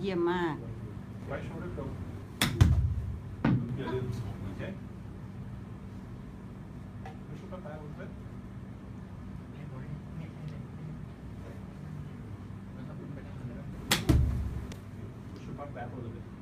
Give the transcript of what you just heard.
เยี่ยมมากไว้ช่องเล็กลงอย่าลืมโอเคช่วยป้าไปเบุญไอะไรไช่วยป้าไปเอาไป